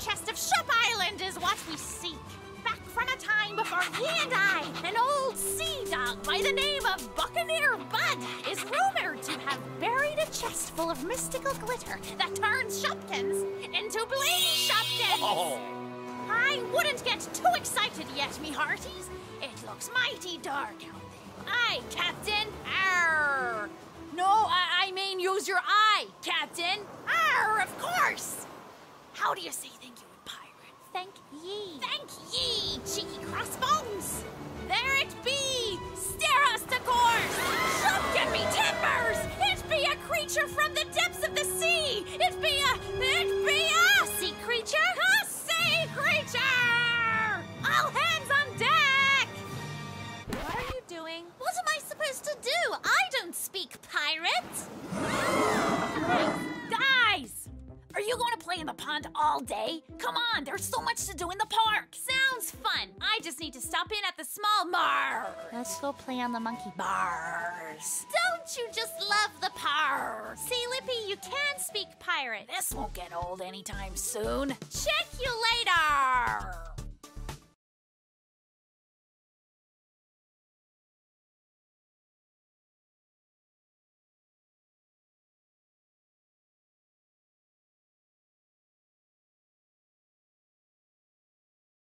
chest of Ship Island is what we seek. Back from a time before ye and I, an old sea dog uh, by the name of Buccaneer Bud is rumored to have buried a chest full of mystical glitter that turns Shopkins into Blaney Shopkins! Oh. I wouldn't get too excited yet, me hearties. It looks mighty dark out there. Aye, Captain. Arr. No, I, I mean use your eye, Captain. Arr, of course. How do you say thank you in pirate? Thank ye. Thank ye, cheeky crossbones. Play in the pond all day? Come on, there's so much to do in the park. Sounds fun. I just need to stop in at the small bar. Let's go play on the monkey Bars. Don't you just love the pars? See, Lippy, you can speak pirate. This won't get old anytime soon. Check.